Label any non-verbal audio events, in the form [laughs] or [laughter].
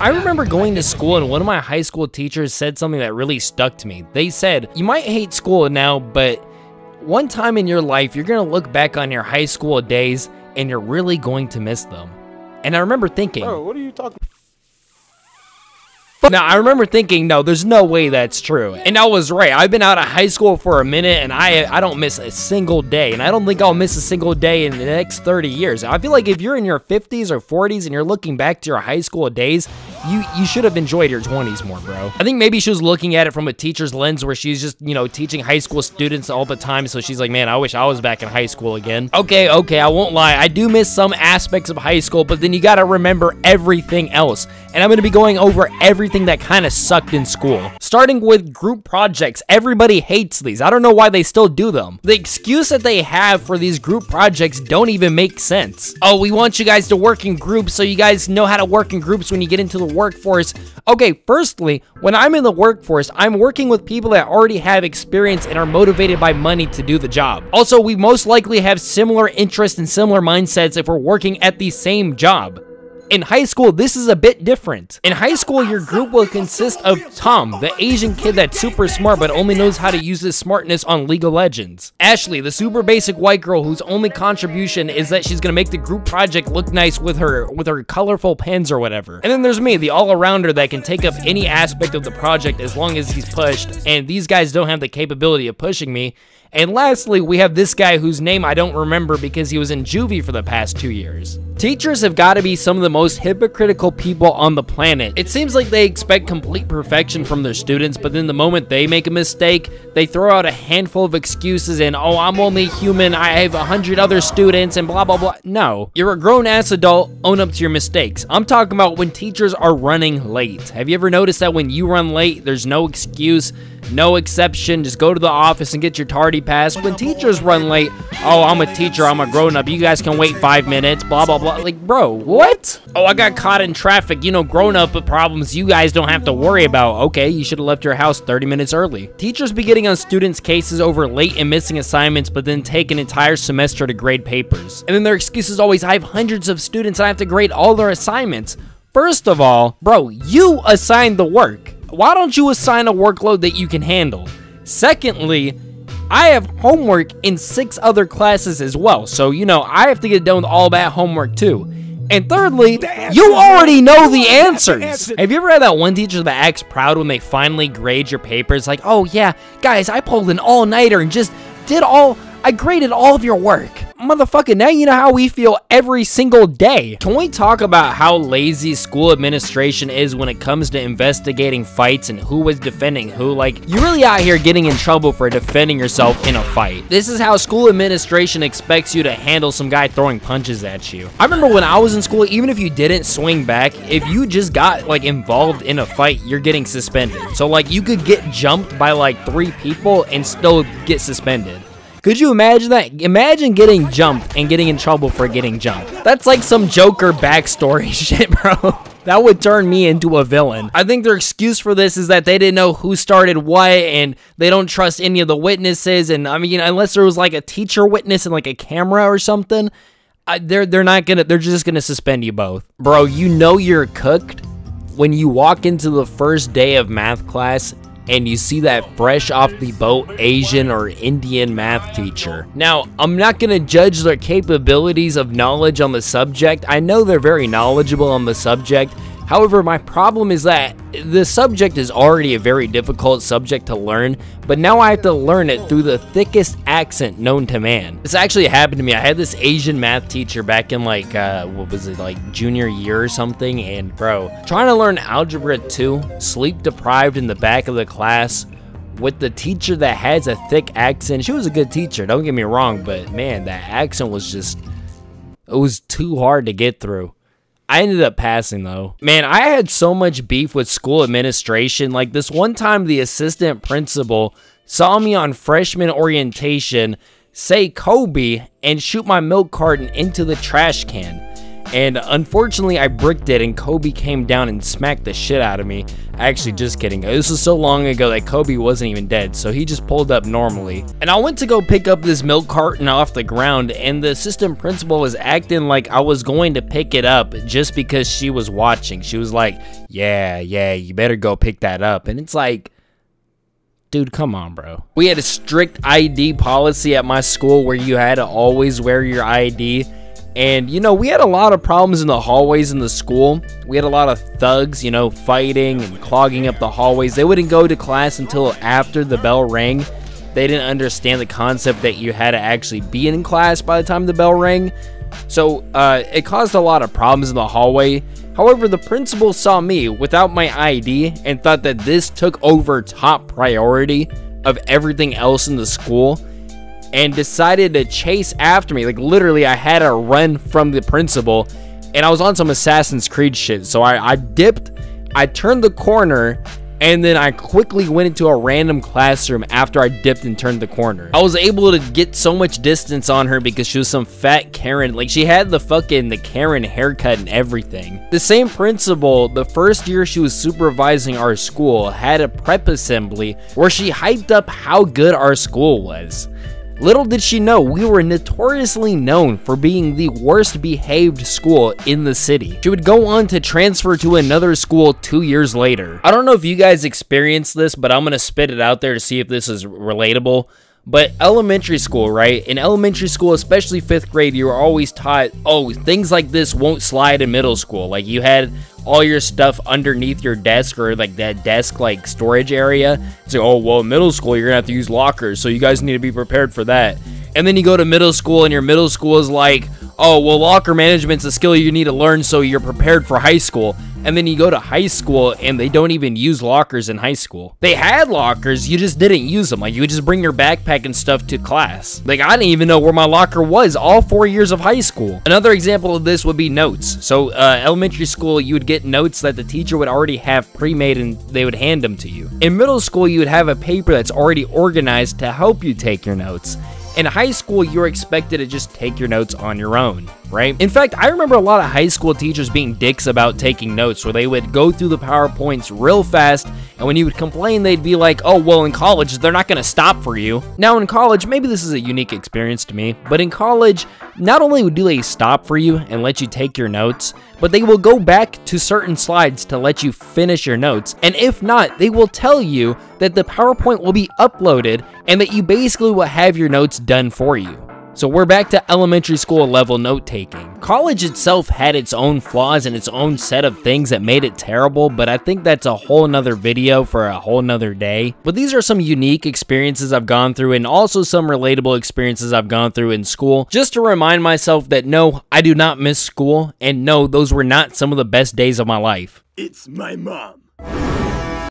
I remember going to school and one of my high school teachers said something that really stuck to me. They said, you might hate school now, but one time in your life, you're gonna look back on your high school days and you're really going to miss them. And I remember thinking, Bro, what are you talking now, I remember thinking, no, there's no way that's true. And I was right. I've been out of high school for a minute, and I I don't miss a single day. And I don't think I'll miss a single day in the next 30 years. I feel like if you're in your 50s or 40s and you're looking back to your high school days, you you should have enjoyed your 20s more, bro. I think maybe she was looking at it from a teacher's lens where she's just, you know, teaching high school students all the time. So she's like, man, I wish I was back in high school again. Okay, okay, I won't lie. I do miss some aspects of high school, but then you gotta remember everything else. And I'm gonna be going over everything that kind of sucked in school. Starting with group projects. Everybody hates these. I don't know why they still do them. The excuse that they have for these group projects don't even make sense. Oh, we want you guys to work in groups so you guys know how to work in groups when you get into the workforce. Okay, firstly, when I'm in the workforce, I'm working with people that already have experience and are motivated by money to do the job. Also, we most likely have similar interests and similar mindsets if we're working at the same job. In high school, this is a bit different. In high school, your group will consist of Tom, the Asian kid that's super smart but only knows how to use his smartness on League of Legends. Ashley, the super basic white girl whose only contribution is that she's gonna make the group project look nice with her with her colorful pens or whatever. And then there's me, the all-arounder that can take up any aspect of the project as long as he's pushed, and these guys don't have the capability of pushing me, and lastly, we have this guy whose name I don't remember because he was in juvie for the past two years. Teachers have got to be some of the most hypocritical people on the planet. It seems like they expect complete perfection from their students, but then the moment they make a mistake, they throw out a handful of excuses and, oh, I'm only human, I have a hundred other students, and blah, blah, blah. No, you're a grown-ass adult, own up to your mistakes. I'm talking about when teachers are running late. Have you ever noticed that when you run late, there's no excuse, no exception, just go to the office and get your tardy pass. When teachers run late, oh, I'm a teacher, I'm a grown-up, you guys can wait five minutes, blah, blah, blah. Like, bro, what? Oh, I got caught in traffic. You know, grown-up problems you guys don't have to worry about. Okay, you should have left your house 30 minutes early. Teachers be getting on students' cases over late and missing assignments, but then take an entire semester to grade papers. And then their excuse is always, I have hundreds of students and I have to grade all their assignments. First of all, bro, you assigned the work. Why don't you assign a workload that you can handle? Secondly, I have homework in six other classes as well, so you know, I have to get done with all that homework too. And thirdly, you already know the answers. Have you ever had that one teacher that acts proud when they finally grade your papers? Like, oh yeah, guys, I pulled an all-nighter and just did all, I graded all of your work motherfucker, now you know how we feel every single day. Can we talk about how lazy school administration is when it comes to investigating fights and who was defending who? Like, you're really out here getting in trouble for defending yourself in a fight. This is how school administration expects you to handle some guy throwing punches at you. I remember when I was in school, even if you didn't swing back, if you just got like involved in a fight, you're getting suspended. So like you could get jumped by like three people and still get suspended. Could you imagine that? Imagine getting jumped and getting in trouble for getting jumped. That's like some Joker backstory [laughs] shit, bro. That would turn me into a villain. I think their excuse for this is that they didn't know who started what and they don't trust any of the witnesses. And I mean, unless there was like a teacher witness and like a camera or something, I, they're they're not gonna. They're just gonna suspend you both, bro. You know you're cooked when you walk into the first day of math class and you see that fresh off the boat Asian or Indian math teacher. Now, I'm not going to judge their capabilities of knowledge on the subject. I know they're very knowledgeable on the subject, However, my problem is that the subject is already a very difficult subject to learn, but now I have to learn it through the thickest accent known to man. This actually happened to me. I had this Asian math teacher back in like, uh, what was it, like junior year or something, and bro, trying to learn Algebra 2, sleep deprived in the back of the class, with the teacher that has a thick accent. She was a good teacher, don't get me wrong, but man, that accent was just, it was too hard to get through. I ended up passing though. Man, I had so much beef with school administration. Like this one time, the assistant principal saw me on freshman orientation say Kobe and shoot my milk carton into the trash can. And unfortunately, I bricked it and Kobe came down and smacked the shit out of me. Actually, just kidding. This was so long ago that Kobe wasn't even dead, so he just pulled up normally. And I went to go pick up this milk carton off the ground, and the assistant principal was acting like I was going to pick it up just because she was watching. She was like, yeah, yeah, you better go pick that up. And it's like, dude, come on, bro. We had a strict ID policy at my school where you had to always wear your ID. And, you know, we had a lot of problems in the hallways in the school. We had a lot of thugs, you know, fighting and clogging up the hallways. They wouldn't go to class until after the bell rang. They didn't understand the concept that you had to actually be in class by the time the bell rang. So, uh, it caused a lot of problems in the hallway. However, the principal saw me without my ID and thought that this took over top priority of everything else in the school and decided to chase after me. Like, literally, I had to run from the principal and I was on some Assassin's Creed shit. So I, I dipped, I turned the corner, and then I quickly went into a random classroom after I dipped and turned the corner. I was able to get so much distance on her because she was some fat Karen. Like she had the fucking the Karen haircut and everything. The same principal, the first year she was supervising our school, had a prep assembly where she hyped up how good our school was. Little did she know, we were notoriously known for being the worst behaved school in the city. She would go on to transfer to another school two years later. I don't know if you guys experienced this, but I'm gonna spit it out there to see if this is relatable. But elementary school, right? In elementary school, especially fifth grade, you were always taught, oh, things like this won't slide in middle school. Like you had all your stuff underneath your desk or like that desk like storage area. It's like, oh, well, middle school, you're gonna have to use lockers. So you guys need to be prepared for that. And then you go to middle school and your middle school is like, oh, well, locker management's a skill you need to learn so you're prepared for high school. And then you go to high school and they don't even use lockers in high school. They had lockers, you just didn't use them. Like, you would just bring your backpack and stuff to class. Like, I didn't even know where my locker was all four years of high school. Another example of this would be notes. So, uh, elementary school, you would get notes that the teacher would already have pre-made and they would hand them to you. In middle school, you would have a paper that's already organized to help you take your notes. In high school, you're expected to just take your notes on your own, right? In fact, I remember a lot of high school teachers being dicks about taking notes, where they would go through the PowerPoints real fast, and when you would complain, they'd be like, oh, well, in college, they're not gonna stop for you. Now, in college, maybe this is a unique experience to me, but in college, not only do they stop for you and let you take your notes, but they will go back to certain slides to let you finish your notes. And if not, they will tell you that the PowerPoint will be uploaded and that you basically will have your notes done for you. So we're back to elementary school level note taking. College itself had its own flaws and its own set of things that made it terrible, but I think that's a whole nother video for a whole nother day. But these are some unique experiences I've gone through and also some relatable experiences I've gone through in school, just to remind myself that no, I do not miss school, and no, those were not some of the best days of my life. It's my mom.